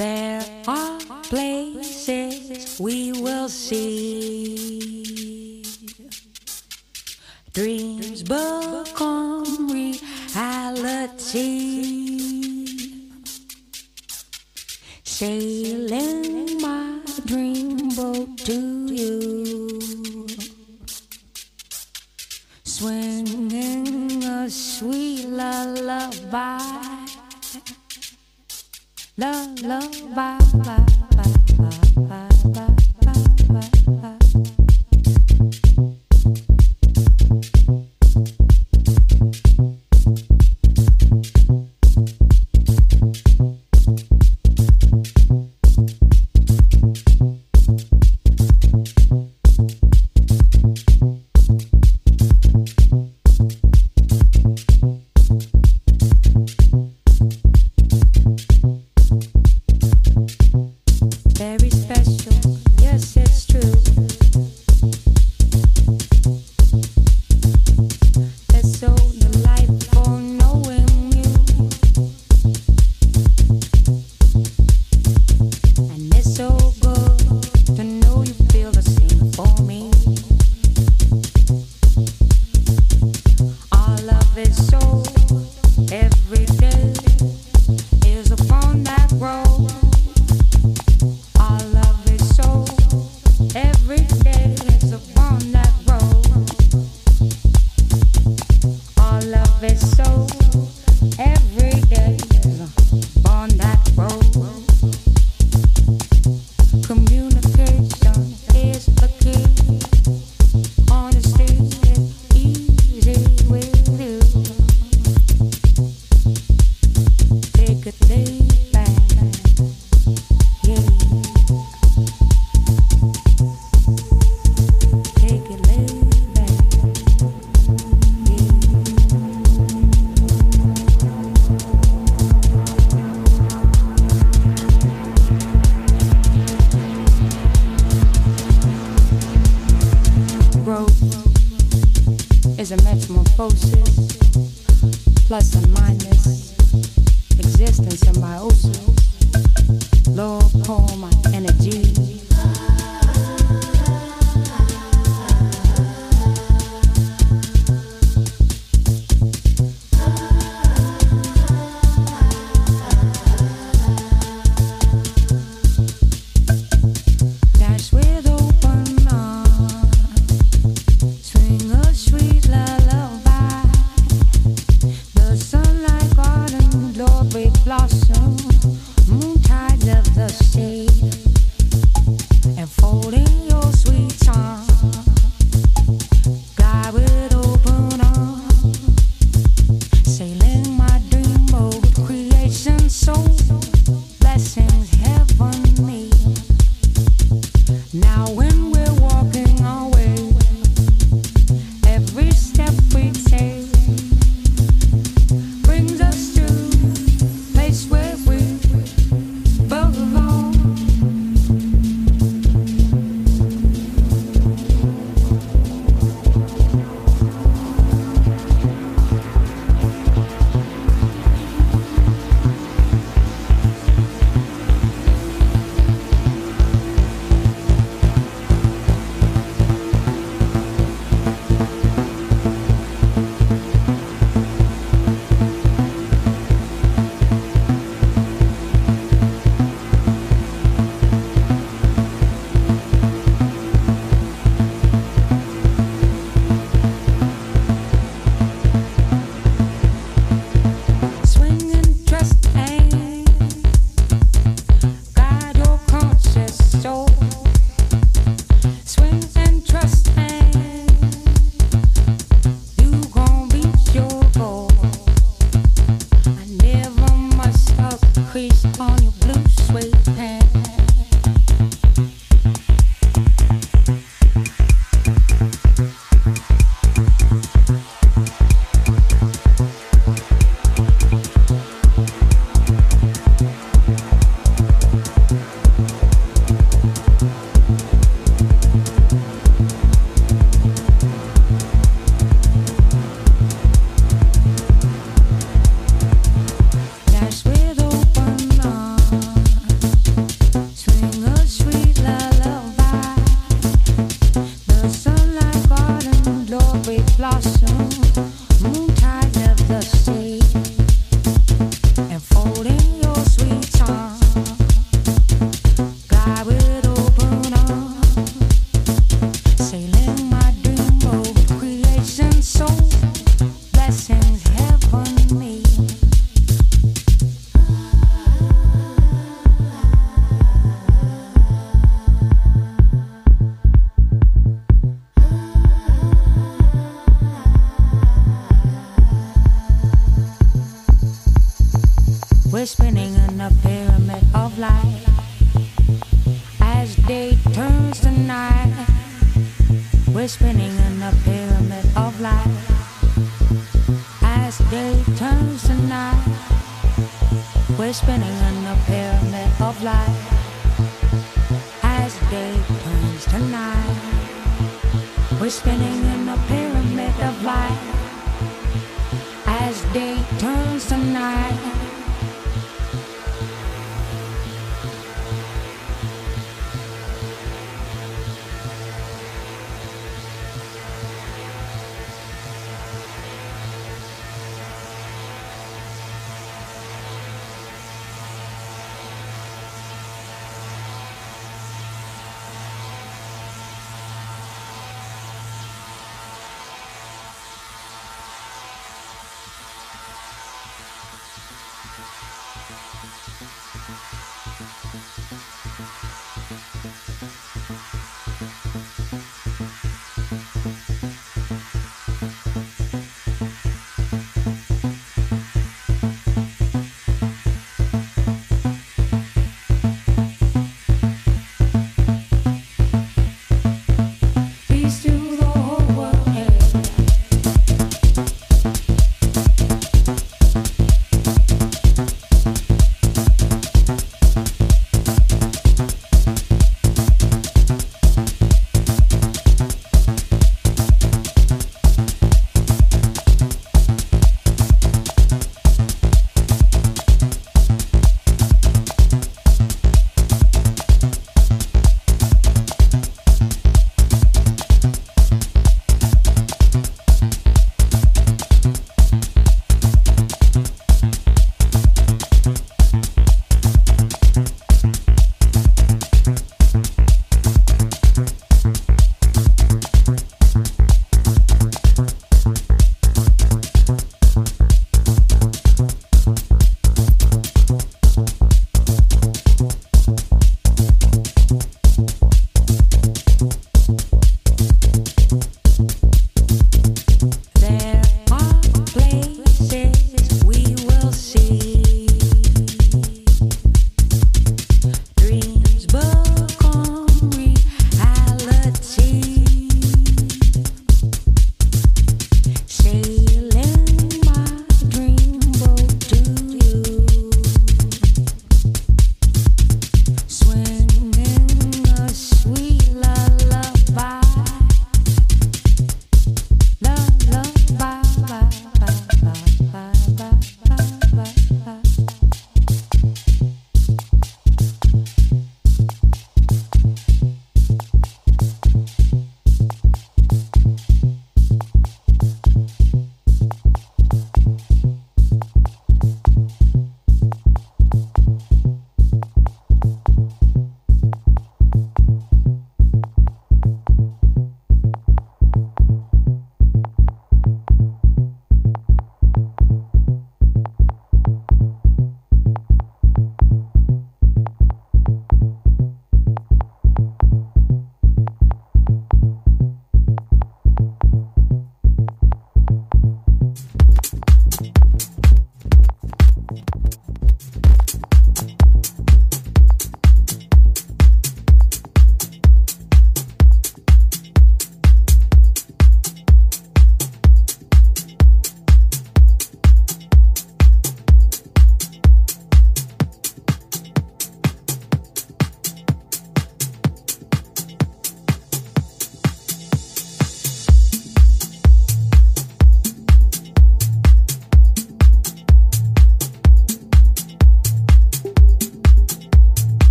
There are places we will see.